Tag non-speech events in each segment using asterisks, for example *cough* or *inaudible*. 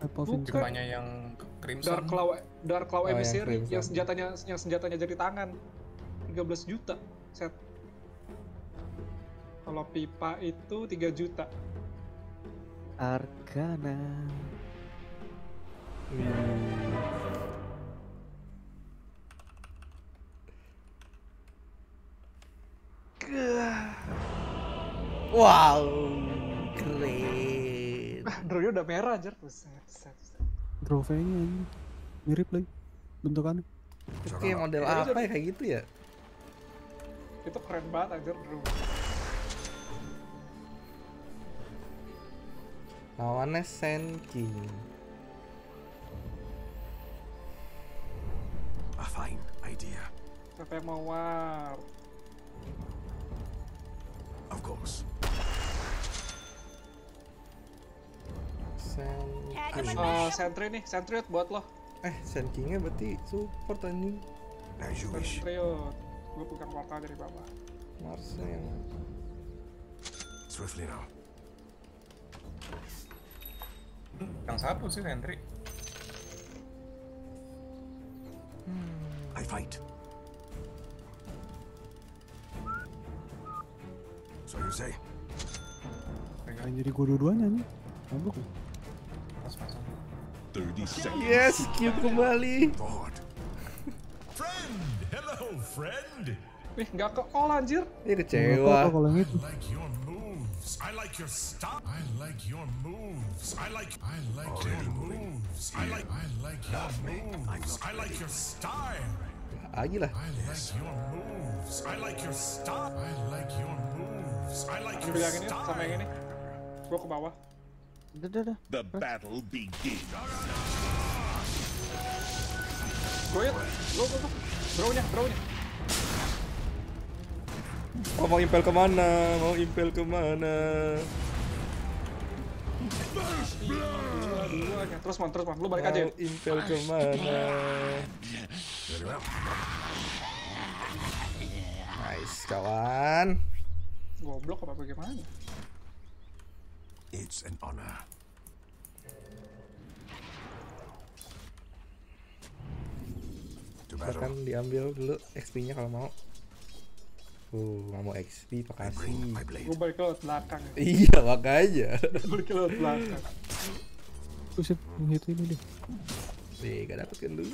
Apple Bukan. Vincent. Cumanya yang Crimson. Dark Claw Dark Claw Oh, yang Emissary Crimson. yang senjatanya yang senjatanya jadi tangan 13 juta set kalau pipa itu 3 juta Arcana. Wow, keren. Drawnya udah merah anjir set set set Trofeinya ini mirip lagi bentukannya. Oke, model Ya, apa ya kayak gitu ya? itu keren banget anjir draw Lawannya Sen King. A fine idea. siapa yang mau war Of course. Sen uh, sentry nih sentry buat lo Eh, Sen Kingnya berarti support anjing. Sentry gue pegang warta dari bawah Marsnya yang Swiftly now. Yang satu sih Sentry. I fight. So you say? Pengen jadi gue dua-duanya nih. Mabuk. Yes, cute kembali. Friend! Hello, friend! ih nggak ke all anjir Dia Nggak kecewa. kalau yang I like your moves. I like your style. I like your moves. I like I like your moves. I like I like your moves. I like your style. Lagi lah. I like your moves. I like your style. I like your moves. I like your ambil yang ini sama yang ini style. gue ke bawah Udah, udah, udah. The battle begins. drawnya drawnya Oh, mau impel ke mana? Mau impel ke mana? terus man terus man lu balik aja Mau impel ke mana? Nice, kawan. goblok apa bagaimana It's an honor. To battle. Silakan diambil dulu XP-nya kalau mau. Uh, nggak mau XP, makasih. gue balik ke laut belakang ya Iya, makanya. balik ke laut belakang Buset, itu ini deh. Nih, gak dapet kan dulu.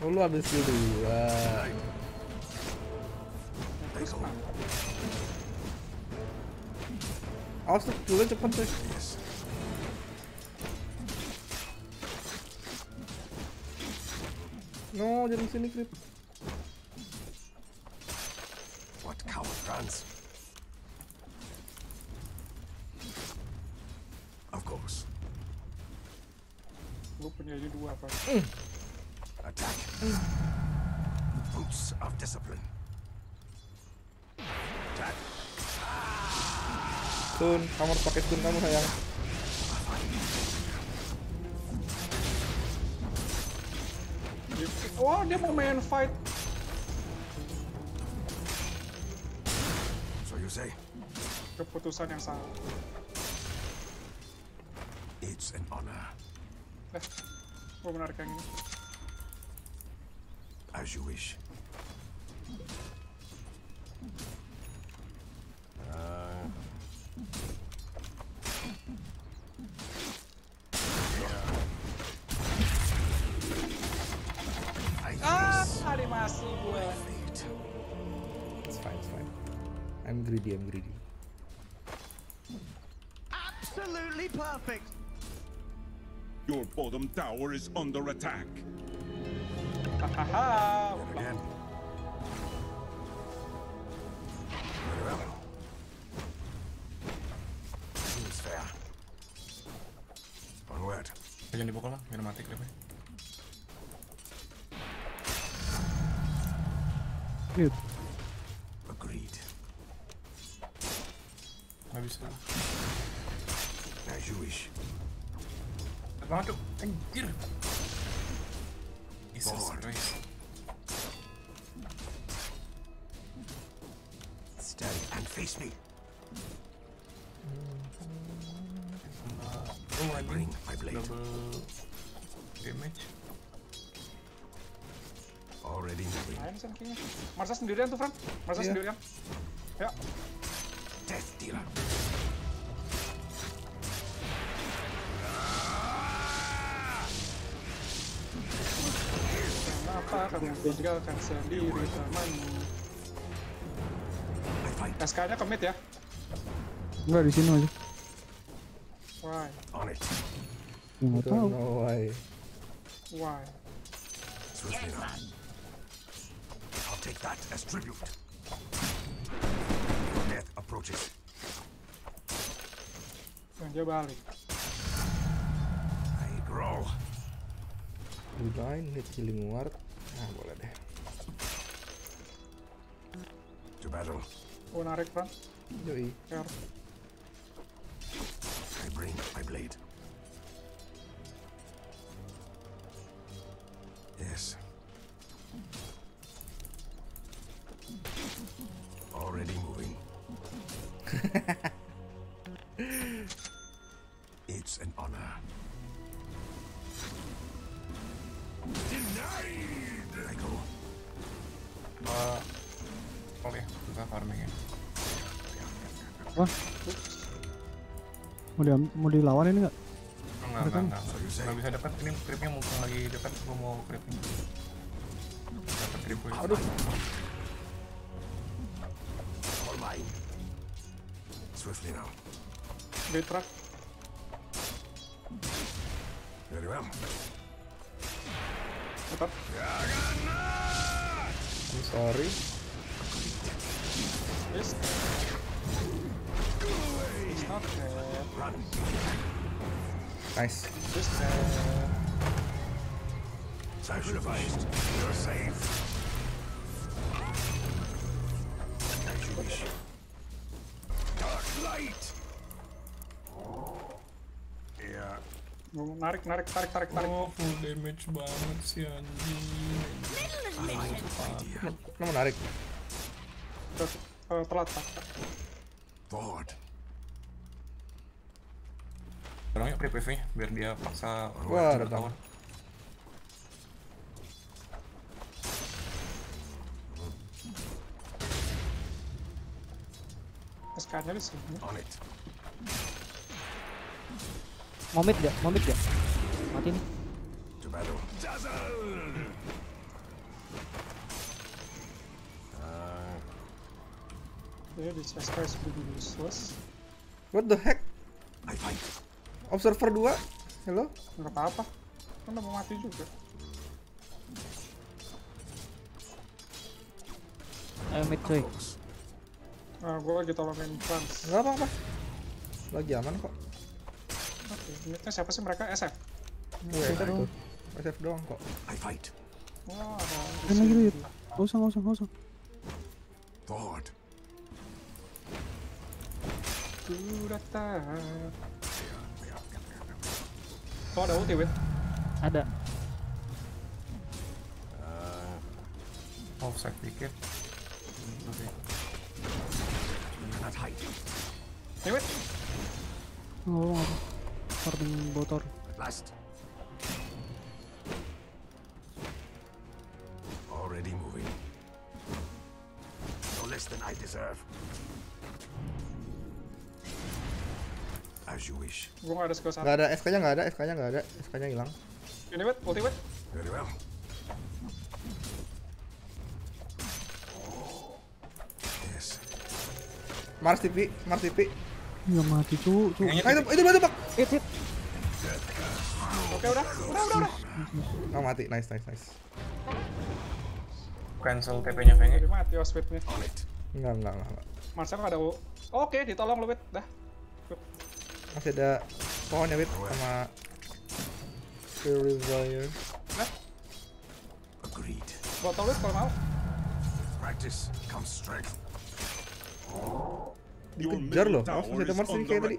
Oh, lu ambil skill dua. I go. Awas tuh, dulu cepet tuh. Yes. No, jangan sini, Krip. Kamu harus pakai stun kamu sayang. wah dia mau main fight So you say? keputusan yang salah It's an honor. eh gue menarik yang ini As you wish. Ah face animasi gue. It's fine, it's fine. I'm greedy, I'm greedy. Absolutely perfect. Your bottom tower is under attack. hahaha Again. Very Jangan dipukul lah, biar mati creepnya. Hit. Agreed. Nggak bisa. As you wish. Waduh, anjir. Jesus Forward. Christ. Stand and face me. Oh, I bring my blade. Double damage. Already moving. Ayam sen kayaknya. Sendirian tuh, Fran. Marsha iya. yeah. sendirian. Ya. Death dealer. Kenapa kamu tinggalkan sendiri temanmu? SK-nya commit ya. Enggak di sini aja. Why? On it. Ya nggak tahu. Why. Why? Swiftly now. I'll take that as tribute. Death approaches. Dan dia balik. I grow. Divine hit healing ward. Nah, boleh deh. To battle. Gue narik, Fran. Yoi. Care. I bring my blade. Yes. Already moving. *laughs* it's an honor. Denied! I go. Uh, Oke, kita farming ya. Mau, di, mau dilawan ini nggak? Enggak, enggak, enggak. Enggak bisa dapat ini creepnya mumpung lagi dekat gua mau creeping. Dapat creep gue. Aduh. Swiftly now. Gate trap. Very well. Tetap. I'm sorry. Yes. It's not bad. Run. Nice. Just bad. Sacrificed. You're safe. As you wish. Dark light. Yeah. Gua narik, narik, tarik, tarik, tarik. Oh, full damage banget sih anjing. Idea. Lo mau narik? Terus, eh, telat, Pak. Forward. Tolong ya creep wave-nya biar dia paksa Wah, datang. lawan. SK-nya di sini. On it. Mau mid gak? Mau mid gak? Mati nih. Battle. Dia di SK sudah useless. What the heck? I fight. Observer 2? Hello? Nggak apa-apa. Kan udah mau mati juga. Ayo mid cuy. Close. Nah, gue lagi tolongin Franz. Enggak apa-apa. Lagi aman kok. Oke, ini siapa sih mereka? SF? Gue SF tuh. SF doang kok. I fight. Wah, ada lagi sini. duit. Usah, nggak usah, nggak usah. Forward. Ku datang. Oh, ada ulti, Win. Ada. Offside dikit. Oke. Cannot hide. Nih, Win. Nggak apa, nggak apa. Farming botor. At last. Already moving. No less than I deserve. As you wish. Gue nggak ada skill satu. Nggak ada SK-nya nggak ada, SK-nya nggak ada, SK-nya hilang. Ini, Win. Ulti, Win. Very well. Yes. Mars TV, Mars TV. Nggak mati, cu, cu. Kayaknya Ah itu itu itu bak. Hit hit. Oke, udah. Udah, udah, udah. Oh mati, nice nice nice. cancel TP-nya. Jadi mati Oswitnya. Enggak enggak enggak. enggak. Marcel nggak ada. Oke, ditolong lu, Win. Dah. Masih ada pohonnya wit sama Purifier. Agreed. Agreed. Botol kalau mau. Practice comes strength. Dikejar loh, Awas masih ada ini kayak tadi.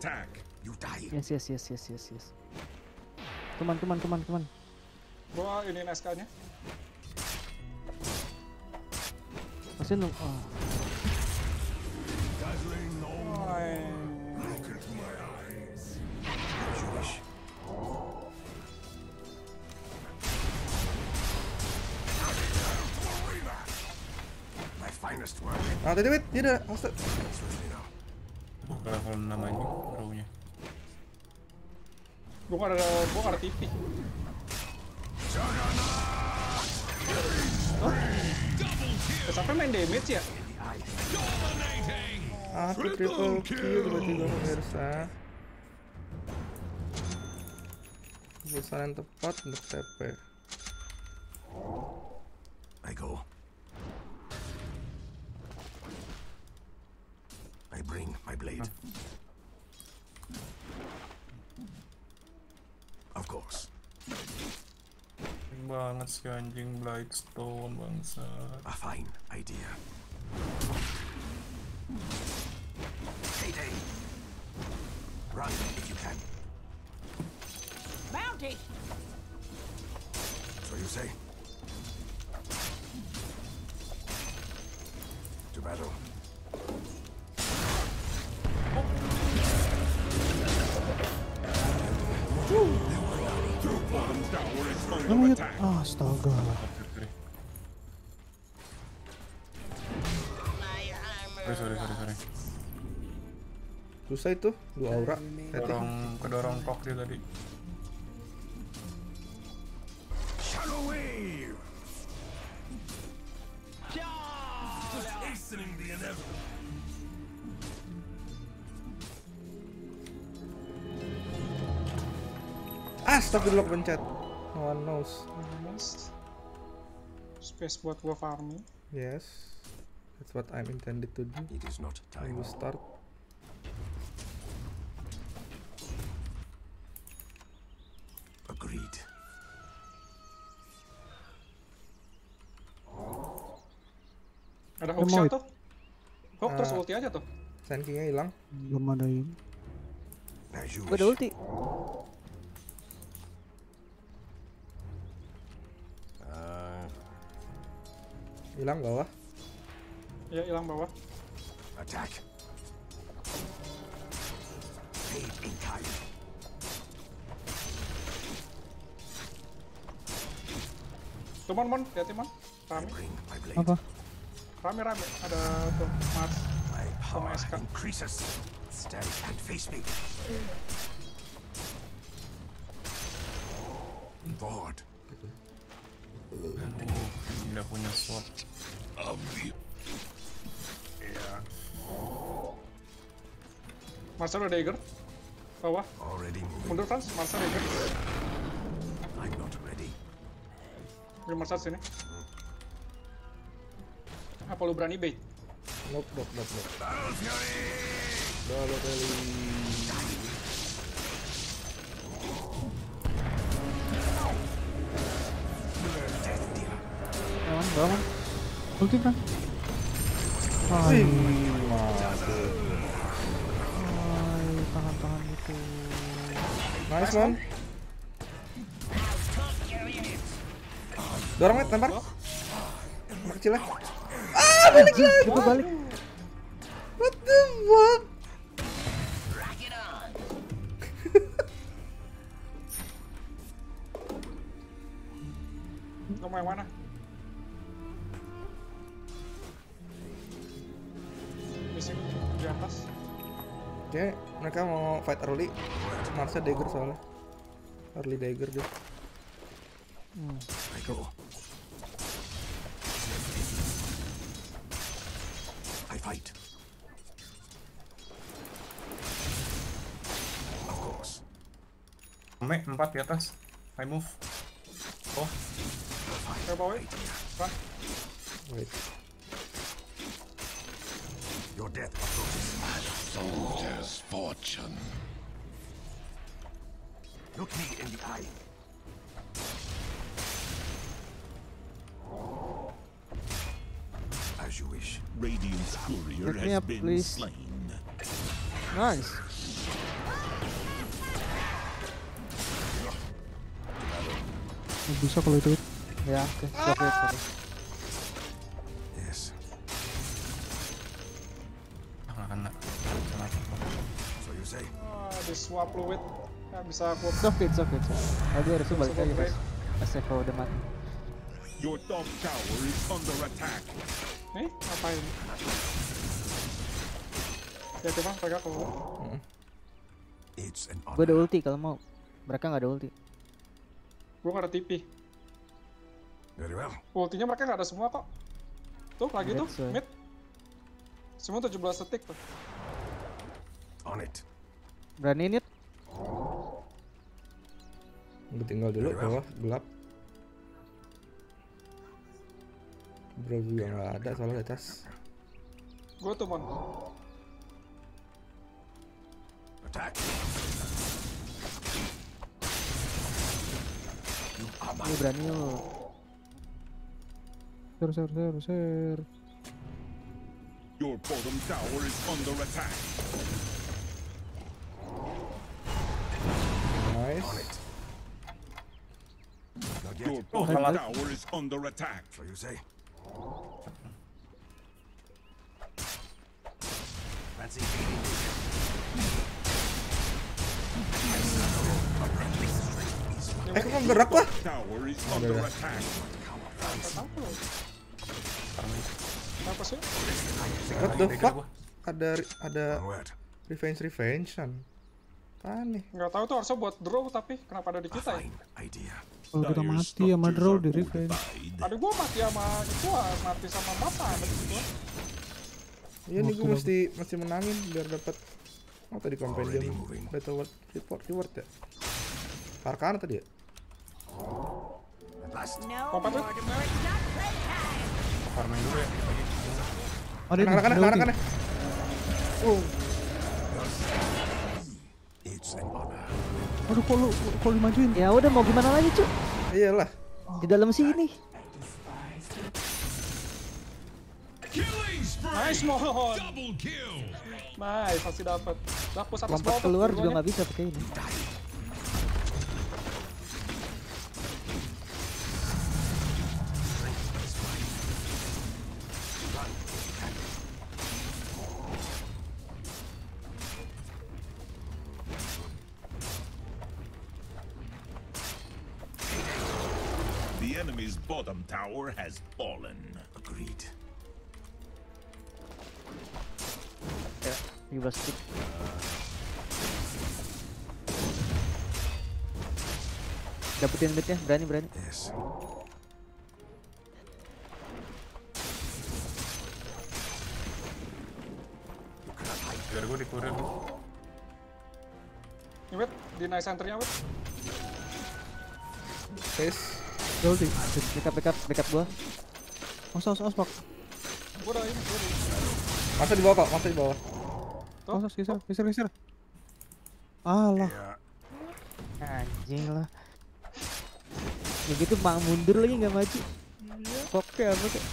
Yes yes yes yes yes yes. Teman teman teman teman. Gua ini SK-nya. Pasti nung. Oh. Oh, Ah tadi wait, dia ada hostel. Ke level 6 aja bro-nya. Gua ada, gua ada TV. Oh. Sampai main damage ya? Aku triple kill tiba-tiba pemirsa. Yang tepat untuk TP. Banget si anjing Blightstone bangsa. A fine idea. Payday. Run if you can. Bounty! So you say? To battle. Yun? Ah, astaga. Sorry sorry sorry sorry. Susah itu, dua aura. Kedorong kedorong kok dia tadi. Shadow wave. Inevitable. Astagfirullah pencet. No one knows. Nice. Space buat gua farming. Yes. That's what I'm intended to do. It is not I time. will start. Agreed. Ada mau hookshot it- tuh. Hook terus Ah. ulti aja tuh. Sankingnya hilang. Belum ada Gue ada ulti. Hilang bawah. Ya hilang bawah. attack. Tuh mon mon, hati mon. Rame. Apa? rame rame. Ada tuh Mars. My power SK. increases. Stand and face me. Forward. Tidak punya sword. Mars ada dagger. Bawah. Mundur Frans, Mars ada dagger. I'm not ready. Beri Mars sini. Apa lu berani bait? Nope, nope, nope, nope. Battle Fury! Double kali. Lawan, lawan. Ulti kan? Wih, Ay, mati. ay, tahan-tahan itu. Nice man. Dorong met, lempar. Lempar kecil ya. Anjing, kita balik. What the fuck? Mau yang mana? Mereka mau fight early. Marsnya dagger soalnya. Early dagger dia. I go. I fight. Of course. Rame empat di atas. I move. Oh, Ke bawah. ya. Wait. Your death approaches. Soldier's fortune. Look me in the eye. As you wish. Radiant's courier Pick has up, been please. slain. Nice. Bisa kalau itu. Ya, oke. Oke, oke. Yes. ah, nggak kena. Di swap fluid. Ya bisa aku It's okay, it's okay, it's okay. Tadi harusnya balik aja, guys. Pas Evo udah mati. Your top tower is under attack. Nih, ngapain? Ya coba an Gue ada ulti kalau mau. Mereka nggak ada ulti. Gue gak ada TP. Very well. Ultinya mereka gak ada semua kok. Tuh, lagi tuh, right. mid. Semua 17 detik tuh. On it. Beraniin it. Gue tinggal dulu bawah gelap. Bro juga nggak ada soalnya di atas. Gue tuh, Mon. Attack. Ini berani lo. Ser, ser, ser, ser. Your bottom tower is under attack. Your yet. bottom salah. tower is under attack. So you say. Fancy feeding. Eh kok gerak. Apa? Sih? What the fuck? gua. Ada ada revenge revengean. Nih? Nggak tahu tuh harusnya buat draw tapi kenapa ada di kita ya? Kalau kita mati sama draw di revenge. fortified. Ada gua mati sama itu mati sama mata ada ah. Iya nih gue Waktu mesti mesti menangin biar dapat oh tadi compendium battle reward reward reward ya. Arcana tadi ya? Apa tuh? Farming dulu ya. Lagi. Ada anak-anak. Oh. Aduh kok lu kok dimajuin? Ya udah mau gimana lagi cuy? iyalah. Di dalam sini. Nice, kill. Nice, masih dapat. Atas Lompat keluar juga nggak bisa pakai ini. Enemy's bottom tower has fallen. Agreed. Ya, 17 detik. Dapetin bednya, berani berani. Yes. Biar gue di kurir dulu. Nih, Wet, di nice centernya, Wet. Guys, Ada ulti. Backup backup backup gua. Os, os, os, pak. Gua udah ini, gua udah ini. masa di bawah kok, masa di bawah. Os, geser, geser, geser. Alah. Anjing lah. Ya gitu bang mundur lagi nggak maju. Oke apa tuh?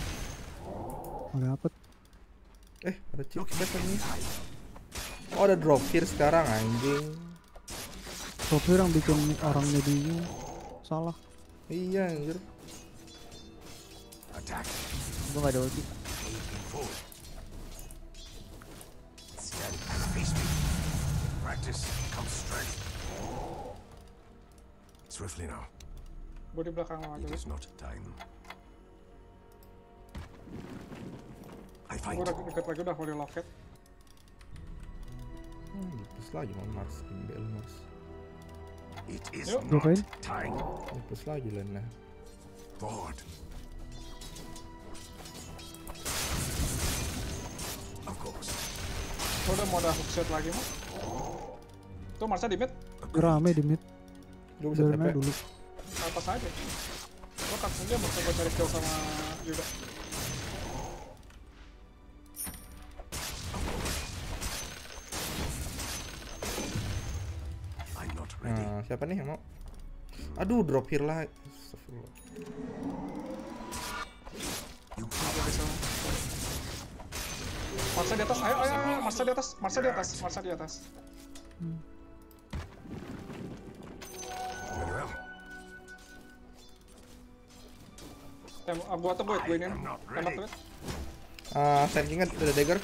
nggak dapet. Eh, ada chip back lagi. Oh, ada drop here sekarang anjing. Sopir yang bikin orang jadi salah. Iya anjir. Attack. Gua nggak ada ulti. Practice comes strength. Swiftly now. Di belakang lo aja, It is not time. I fight. udah deket lagi udah holy locket. Hmm, lagi mau Mars, BL Mars. It is Yuk. not Ngapain? time. Ini plus lagi Lena. Of course. Gua udah mau ada hookshot lagi, Mon. Tuh, Marsha di mid. Rame di mid. Gue bisa. Oh, dulu. Ke atas aja. Gua kan dia mau coba cari kill sama Yuda. Siapa nih yang mau? Aduh, drop here lah. Astagfirullah. Marsha di atas, ayo, ayo, ayo, Marsha di atas, Marsha di atas, Marsha di atas. well. Tem, gua buat gue ini. Tembak Wet. Ah, tanking ada dagger.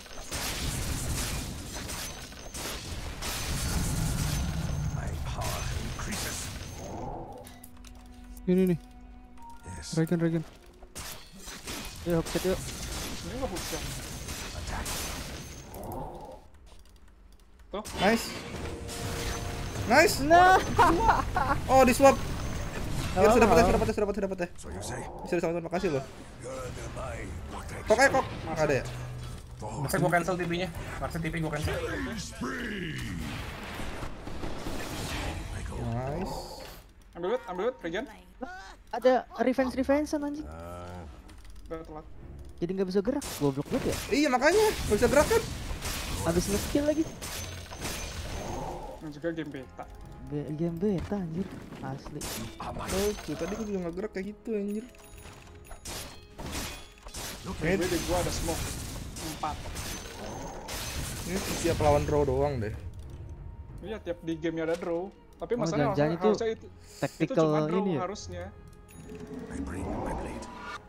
Ini nih, Yes. regen, regen. Yuk hookset yuk. Ini gua hookshot. Tuh, Nice. Nice. Nah. Oh, di swap. Ya, sudah dapat ya, sudah dapat ya, sudah dapat ya, sudah dapat ya. Bisa diselamatkan, makasih loh. Kok kayak kok nggak ada ya? Masa gua cancel TP-nya? Masa TP gua cancel. Nice. Ambil loot, ambil loot, regen. Ada revenge revengean anjing. Udah telat. Jadi nggak bisa gerak. Goblok banget ya. Iya makanya nggak bisa gerak kan? Habis nge-kill lagi. Dan juga game beta. Be- Game beta anjir. Asli. Oh, tuh tadi gue juga nggak gerak kayak gitu anjir. Gue di gua ada smoke. Empat. Ini setiap lawan draw doang deh. Iya, tiap di gamenya ada draw. Tapi Oh, masalahnya harusnya, itu itu, itu Tactical cuma draw ini ya. harusnya.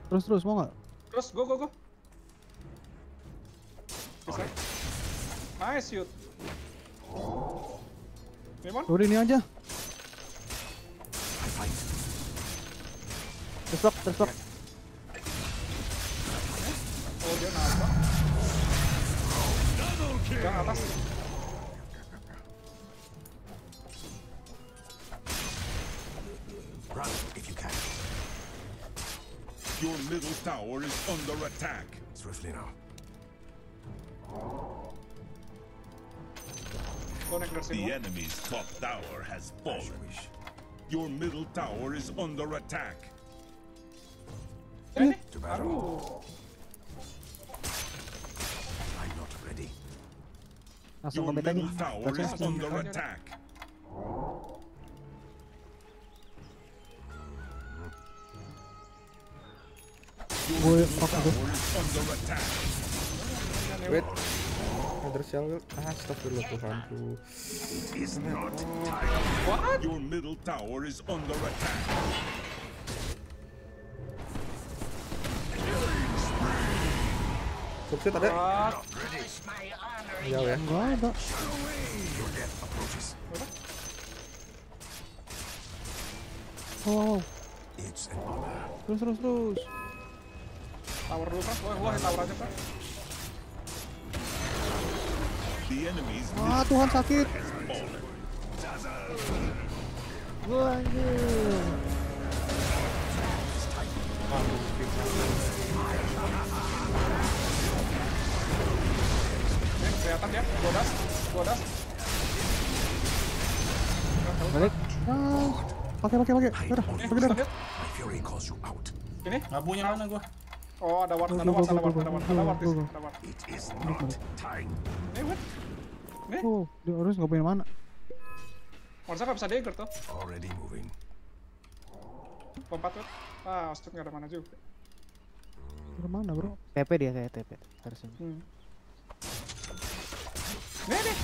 Terus terus mau nggak? Terus go go go. Bisa. Nice shoot. Limon? Udah ini aja. Tersok, tersok. Oh dia napa? Yang atas. Run if you can. Your middle tower is under attack. Swiftly now. Go naik dari sini. The enemy's top tower has fallen. Your middle tower is under attack. Ini. To battle. I'm not ready. Your middle tower is under attack. Gue fuck gue. Wait. Another shell. Ah, astagfirullah Tuhanku. It's not time. Your middle tower is under attack. Sukses ada? Jauh ya. Enggak ada. Oh, terus terus terus. Tower dulu kan. Wah, wah, tower aja kan. The enemy's Ah Tuhan sakit. anjir. Ini kelihatan ya. Gua das. Gua das. Balik. Pakai pakai pakai. Darah, pakai darah. Ini. Ngabunya mana gua? Oh, ada ward, ada ward, ada ward, ada ward, ada ward ada ward. It is not time. Nih, ward. Nih, Oh, dia harus nggak punya mana? Warsa nggak bisa dagger tuh. Already moving. Lompat ward. Ah, Ostut nggak ada mana juga. Ke mana bro? TP dia kayak TP harusnya. Hmm. Nih, nih.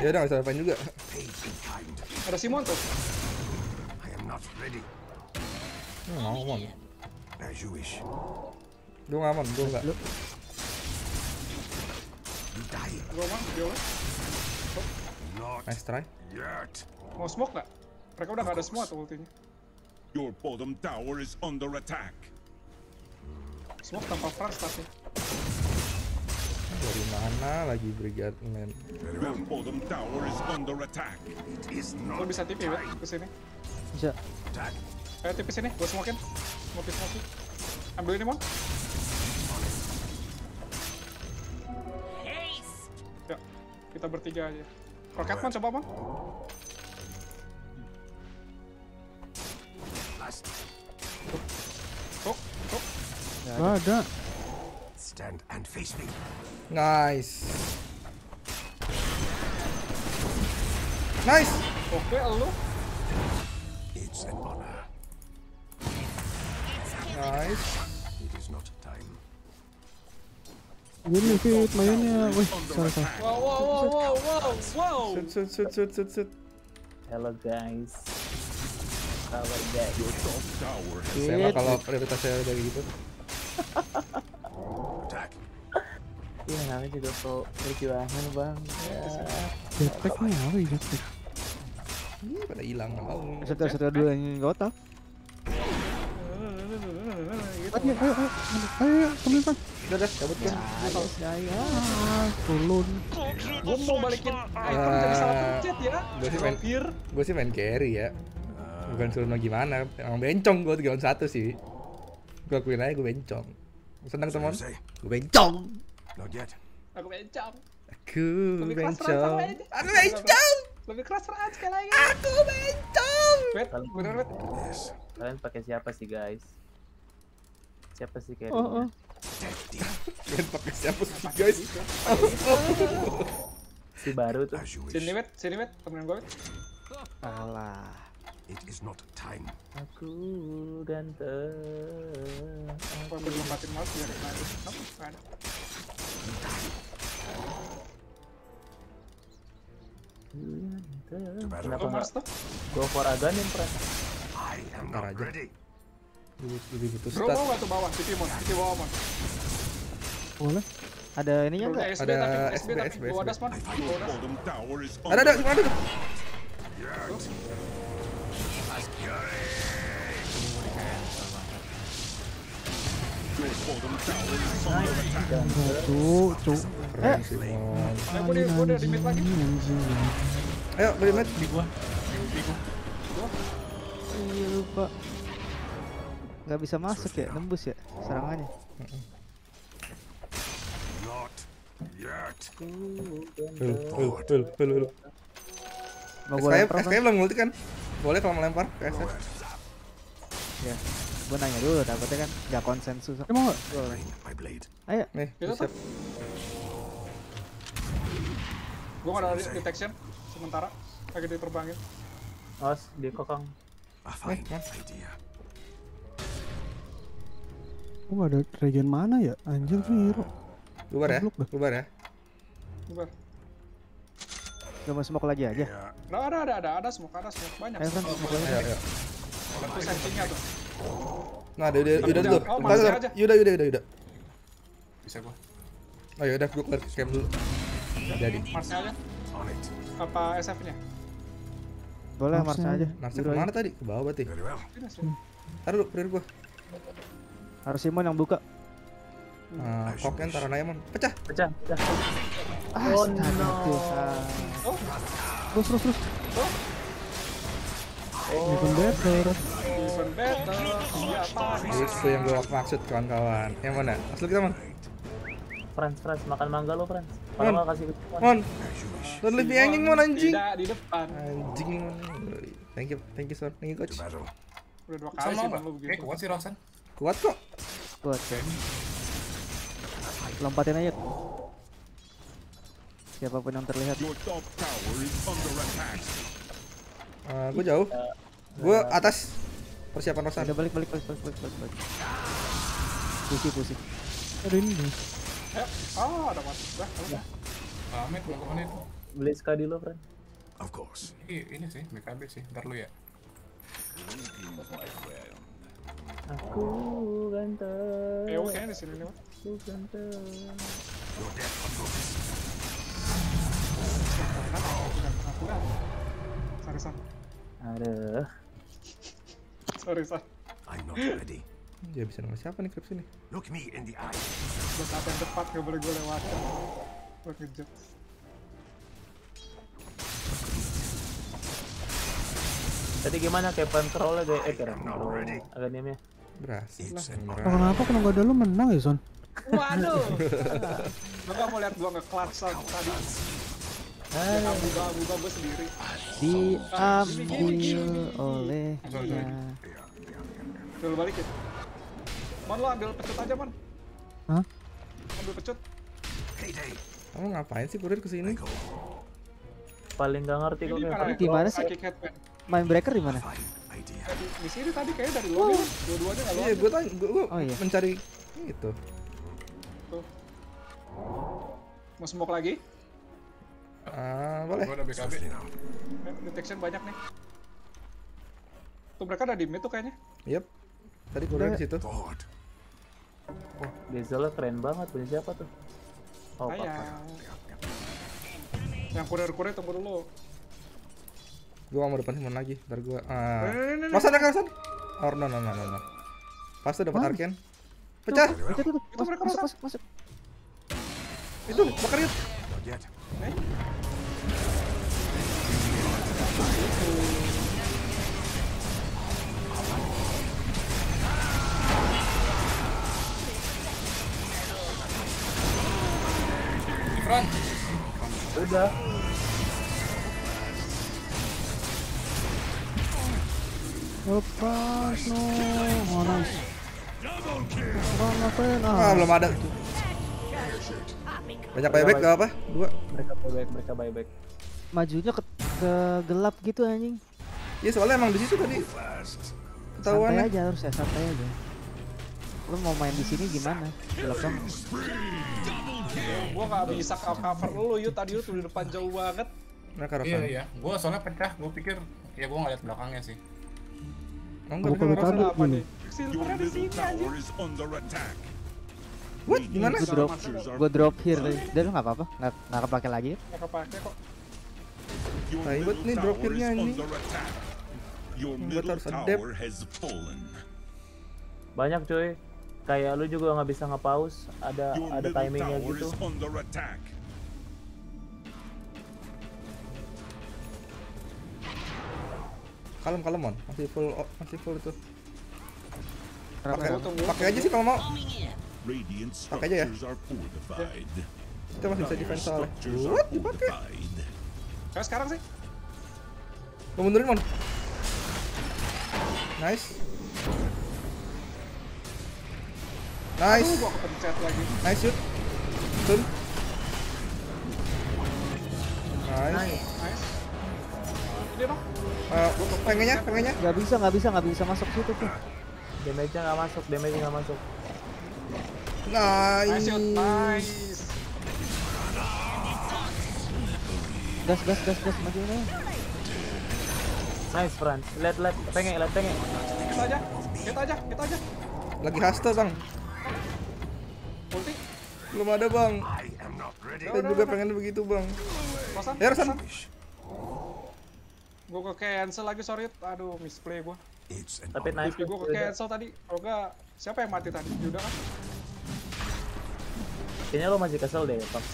Ya udah nggak bisa apain juga. Ada Simon tuh. I am not ready. Hmm, aman. As you wish. Gue aman, gue nggak. You die. Gua dia mah. Not Nice try. yet. Mau smoke nggak? Mereka udah nggak ada semua tuh ultinya. Your bottom tower is under attack. Smoke tanpa flash tapi. Dari mana lagi Brigade Man? Your bottom tower is under attack. It is Lo not bisa TP wait ke sini. Bisa. Ayo TP sini, gua smokein. Smoke. Ambil ini mon. Ya, kita bertiga aja. Rocketman coba mon. Tuh, tuh. Gak ada. Stand and face me. Nice. Nice. Oke, lu. It's an honor. Nice. It is not time. Ini fit mainnya. Wih, salah salah. Wow, wow, wow, wow, wow, wow. Shoot, shoot, shoot, shoot, shoot, shoot. Hello guys. Kabar guys. Your top tower has Saya mah kalau prioritas saya udah gitu. Attack. Iya namanya juga pro perjuangan bang. Ya. Jetpacknya apa ya jetpack? Ih, pada hilang nggak mau. Setelah setelah dua yang gotak. Ayo, ayo, ayo, ayo, kan. Udah dah, cabut kan. Ah, turun. Gue mau balikin item jadi salah pencet ya. Ah, Gua sih main- Vampir. Gue sih main carry ya. Bukan suruh gimana. Emang bencong gue 3 lawan 1 sih. Gue akuin aja gue bencong. Senang teman? Gue bencong. Aku bencong. Aku bencong. Aku bencong. Lebih keras sekali lagi. Aku bencong. Wait, bener wait. Kalian pakai siapa sih guys? Siapa sih carry Oh, oh. Kalian pakai siapa sih guys? *laughs* Si baru tuh. Sini wait, sini wait, temenin gue wait. Alah. It is not time. Aku ganteng. Kalau gue dilompatin mouse? Nggak ada. Kenapa nggak go for Aganim, Pran? I am Ntar not aja. Lebih butuh Bro stat. nggak tuh bawah? Titi mon, titi bawah mon. Boleh. Ada ininya Bro, enggak? SB Ada tapi, SB, SB tapi. SB. Bawa das. Ada ada semua ada tuh. Gue udah di mid lagi. Ayo beli mat. Di gua. Iya lupa. Gak bisa masuk ya, nembus ya serangannya. Mau gue lempar? SKM belum multi kan? Boleh kalau melempar ke SF. Ya. Gue nanya dulu takutnya kan gak konsensus. Emang nggak? Bring my blade. Ayo. Nih, siap. Gue nggak ada detection sementara. Lagi diterbangin. Awas, di kokang. A nggak ada regen mana ya? Anjir Viro. Bubar ya, Goblok dah. bubar ya. Bubar. Gak mau smoke lagi aja. Yeah. Nah, ada, ada, ada, ada smoke, ada smoke banyak. Ayo kan smoke lagi. Ayo, ayo. Itu settingnya tuh. Nah, udah, udah, udah dulu. Oh. Yuda, Yuda, Yuda, Yuda. Bisa gua. Oh ya udah, keluar ke camp dulu. Jadi, Marsnya aja. Apa SF-nya? Boleh Marsnya Marsnya aja. Ke mana tadi? Ke bawah berarti. Taruh dulu, gua. Harus Simon yang buka. Nah, koknya ntar Naemon. Pecah. Pecah, pecah. Oh no. Tuhan. Terus, terus, terus. Even better. Even better. Itu yang gue maksud kawan-kawan. Yang mana? Asli kita man. Frans, Frans, makan mangga lo. Kalau nggak kasih. Mon. Don't leave me hanging mon anjing. Tidak, di depan. Anjing mon. Thank you, thank you son. Thank you coach. Udah dua kali sih lu Eh kuat sih Rosan. Kuat kok. Buat kan. Lompatin aja. Siapa pun yang terlihat. Uh, gue jauh. Gue atas. Persiapan Rosan. Udah balik balik balik balik balik balik. balik. Pusi pusi. Ada ini nih. Ayo. Oh, ada mas. Dah, udah. Pamit mau ke mana itu? Beli sekali lo, Frans. Of course. Ih, ini sih BKB sih. Ntar lu ya. Aku ganteng. Eh, oke, di sini nih. Mas. Aku ganteng. Sorry, San. Aduh. Sorry, San. I'm not ready. Dia bisa nama siapa nih Krips ini? Look me in the eye. Buat apa yang tepat gak boleh gue lewatin. Buat ngejek. Tadi gimana kayak controlnya guys? Eh, keren. Agak ya. Berhasil lah. Oh, kenapa kalau nggak ada lu menang ya Son? Waduh. *laughs* Lo gak mau lihat gue nge-clutch tadi. Ah, Buka-buka gue sendiri. diambil oleh ya. Lu balikin. Mon, lo ambil pecut aja, Mon. Hah? Ambil pecut. Kamu ngapain sih kurir ke sini? Go. Paling gak ngerti kok Ini gimana gua sih? Main breaker di mana? Di sini tadi kayaknya dari luar nih. Dua-duanya nggak Iya, gue tanya, gue Oh, iya. mencari itu. Tuh. Mau smoke lagi? Ah, boleh. Gua udah BKB. Eh, Detection banyak nih. Tuh mereka ada di mid tuh kayaknya. Yep. Tadi kurir di situ. Forward. Dieselnya keren banget. Punya siapa tuh? Oh, papa. Ayang. Yang kurir-kurir tunggu dulu. Gue mau depan Simon lagi. Ntar gue. Ah. Eh, ini, Rosan, Rosan. Oh, no, no, no, no, no. Pas tuh dapat? Arken. Pecah. Itu tuh, tuh. Itu mereka masuk, masuk, masuk. Itu bakar yuk. Front. Udah. Lepas no. Oh, nice. Run, ngapain? Ah, Ah, belum ada. Banyak buyback gak apa? Dua. Mereka buyback, mereka buyback. majunya ke, ke gelap gitu anjing. Iya soalnya emang di situ tadi ketahuan Santai ya. aja harus ya, santai aja. Lu mau main di sini gimana? Gelap dong. Gua nggak bisa cover lu yuk tadi lu tuh di depan jauh banget. Mereka Iya iya. Gua soalnya pecah. Gua pikir ya gua ngeliat belakangnya sih. Enggak Bukan Masalah apa ini. nih? Silvernya di sini aja. What? Gimana? Gue drop, gue drop here tadi. Dan lu nggak apa-apa, nggak nggak kepake lagi. Nggak kepake kok. Tai middle banget nih drop here-nya ini. Buat middle harus adapt. Banyak cuy. Kayak lu juga nggak bisa nge-pause, ada ada timingnya gitu. Kalem kalem mon. Masih full oh, masih full itu. Tunggu. Pakai aja sih kalau mau. Pakai aja ya. Kita masih bisa defense soalnya. What? Dipakai. Kayak sekarang sih. Gua mundurin mon. Nice. Aduh, Nice. gua lagi. Nice shoot. Stun. Nice. Nice. Ini dong. Eh, pengennya, pengennya. Nggak bisa, nggak bisa, nggak bisa masuk situ tuh. Damage-nya nggak masuk, damage-nya nggak masuk. Nice Nice. Nice. Gas, gas, gas, gas, maju nih. Nice, Franz. Lihat, lihat, penge, lihat penge. Kita aja. Kita aja. Kita aja. Lagi haste bang. Ulti. Belum ada bang. Saya juga pengen begitu bang. Kosan. Ya Rosan. Gue ke cancel lagi sorry. Aduh misplay an Tapi nice. DP gue ke cancel tadi. Kalau enggak siapa yang mati tadi? Yuda kan? Kayaknya lo masih kesel deh, Pak.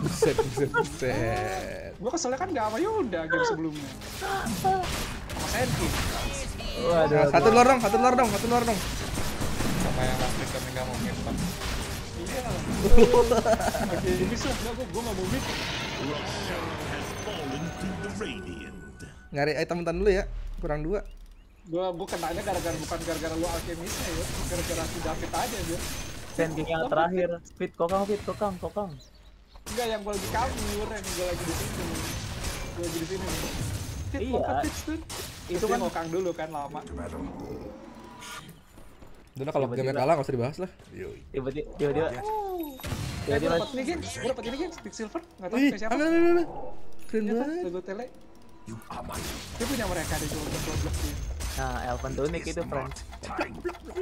Buset, buset, buset. Gue keselnya kan gak sama Yuda game sebelumnya. Sama Senki. Waduh. Nah, satu luar dong, satu luar dong, satu luar dong. Sama yang last week tapi *laughs* nggak mau ngimpan. Iya. Lagi bisa. Gue gue gak mau mid. Fallen to the radiant. Nyari item hutan dulu ya. Kurang dua. Gue gue kenanya gara-gara bukan gara-gara lu alkemisnya ya. Gara-gara si David aja dia. Sandking yang terakhir. Fit, kokang, fit, kokang, kokang. Enggak yang gue lagi kabur, yang gue lagi di sini. Gue lagi di sini. nih. Fit, Iya. Fit, Fit. Itu kan ngokang dulu kan lama. Udah kalau game kalah nggak usah dibahas lah. tiba-tiba tiba-tiba Eh, tiba-tiba gue dapet ini gen, gue dapet ini stick silver, nggak tahu siapa. ambil, ambil, ambil. Keren Ternyata banget. logo tele, dia punya mereka cuma untuk goblok sih. Nah, Elven Tunic itu, time.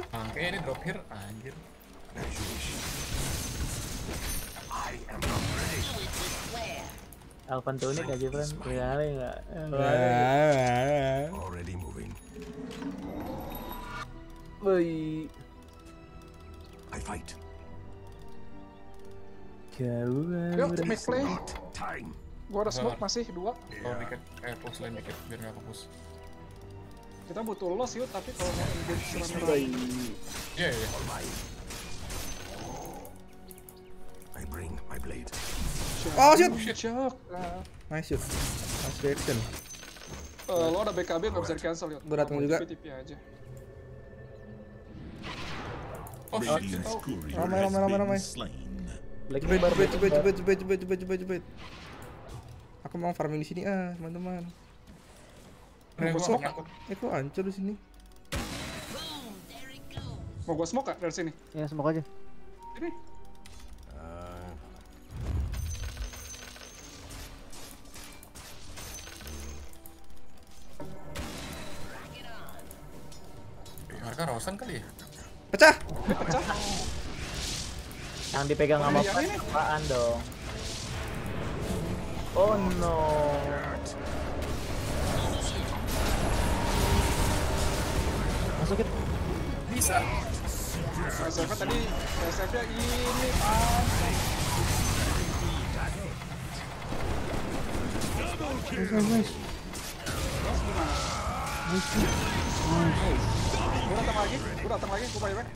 Bangke ini drop here anjir. Elven Tunic aja. Iya, enggak. Nah, Already moving. Woi, I fight. jauh Yuk, mid play, Not time. Gue ada smoke masih dua. Kalau dikit, eh push lain dikit biar nggak fokus. Kita butuh loss yuk, tapi kalau mau engage Woi. Iya iya. I bring my blade. Oh shit. Cok, nah, Nice shoot. Nice reaction. eh, lo ada BKB nggak bisa di cancel yuk. Gua datang juga. TP aja. Oh shit. Oh. Ramai, ramai, ramai, ramai. Black Cepet, Ember, cepet, Black cepet, Ember. cepet, cepet, cepet, cepet, cepet, cepet. Aku mau farming di sini ah, teman-teman. Eh, Mau gua smoke. Eh kok hancur di sini? Mau gue smoke gak dari sini? Ya, semoga aja. Ini, Uh, Mereka Rosan kali ya? Pecah. pecah. Yang dipegang sama apaan dong? Oh no. Masukin. Bisa. SF tadi nya ini pas. Nice, nice, nice. Terus gimana? Nice, nice. Gue datang lagi, gue datang lagi, gue balik back.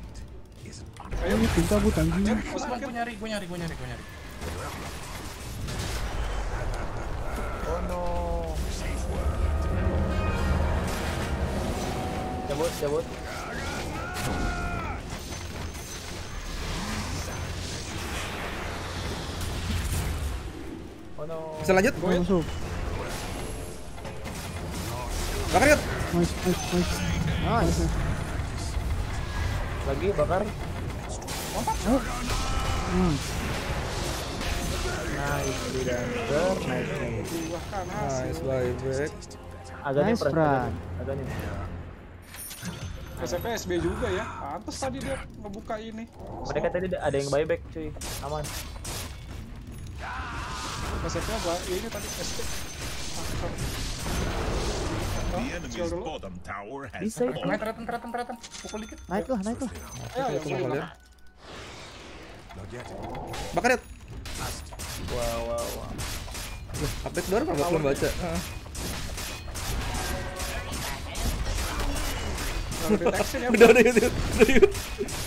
Ayo, pinta bu anjing. Gue nyari, gue nyari, gue nyari, gue nyari. Cabut, cabut. Oh no. Bisa lanjut? Masuk. Bakar yuk. Nice, nice, nice. Nice. Lagi bakar. Hmm. Nice, di dancer. Nice, nice. kan. Nice. Agak Nice, Fran. Agak nyempres. SF SB juga ya. Pantes tadi dia ngebuka ini. Mereka tadi ada yang buyback cuy. Aman. SF nya gua ini tadi SB. The enemy's bottom tower has Bisa itu. Naik teratan, teratan, teratan. Pukul dikit. Naik lah, naik lah. Ayo, ayo, ayo. Bakar. Wow, wow, wow. Update baru kalau belum baca. Udah, udah, yuk, yuk. Udah, yuk.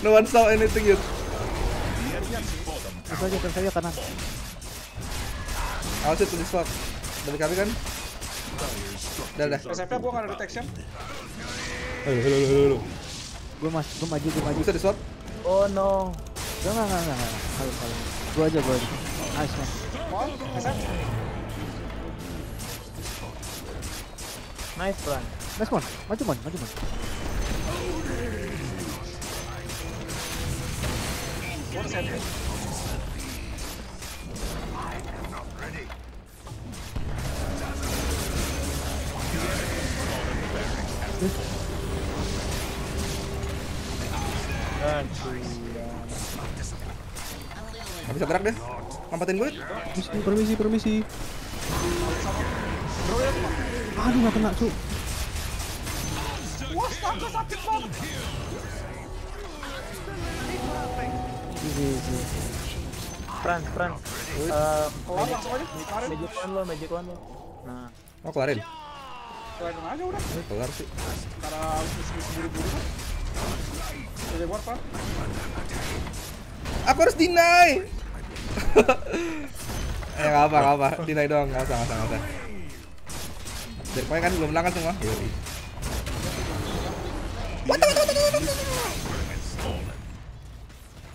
No one saw anything yuk. Terus aja, terus aja kanan. Awas yuk, tulis swap. Dari kami kan? Udah, udah. SF nya gua nggak ada detection. Halo, halo, halo, halo. Gue mas, gue maju, gue maju. Bisa di swap? Oh no. Enggak, enggak, enggak, enggak. Kalau, kalau. Gue aja, gue aja. Nice. Mau SF? Nice, Fran. Nice, mon. Maju, mon. Maju, udah set. Gak bisa gerak deh. Mampatin gue. Permisi, permisi, permisi. Aduh, gak kena, cu. Wah, sakit banget. Iya, iya, iya. Easy, Nah. Mau oh, kelarin? Kelarin aja udah. Kelar sih. Karena buru-buru Aku harus deny! *laughs* eh, gak apa, gak apa. Deny doang, gak usah, gak usah, gak usah. Dari kan belum langkah semua. Yoi. What the, what the, what.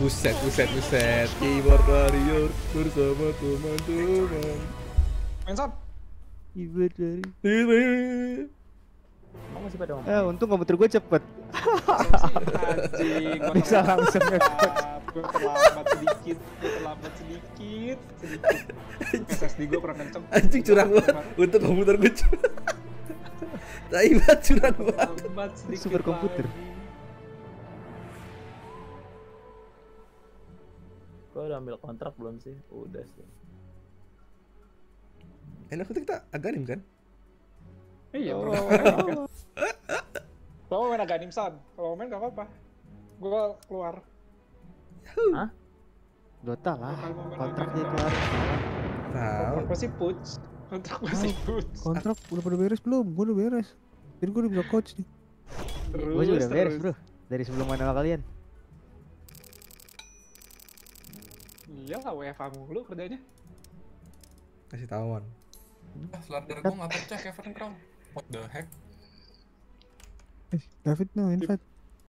Buset buset buset. Keyboard warrior bersama teman-teman. Main son. Ibu dari. Kamu masih pada ngomong. Eh, untung komputer gue cepet. Anjing. Bisa langsung nge-code. Gua terlambat sedikit. Gua terlambat sedikit. Sedikit. SSD gua kurang kenceng. Anjing curang banget. Untuk komputer gue *laughs* curang. Tai banget curang banget. Super komputer. lagi. Kau udah ambil kontrak belum sih? Udah sih. Enak itu kita aganim kan? Iya, Oh. bro. *laughs* Kalau mau main agak nimsan, kalau main gak apa-apa. Gua keluar. Hah? Dota lah. Bakal mau main Kontrak lagi. dia keluar. Tahu. Kontrak masih puts. Kontrak masih puts. Kontrak udah pada beres belum? Gue udah beres. Jadi gue udah bisa coach nih. Terus, Gue juga udah beres, bro. Dari sebelum main sama kalian. Iya lah, WFA mulu kerjanya. Kasih tahuan. Ah, Slander gue nggak percaya Kevin Crown. What the heck? Eh, David no invite.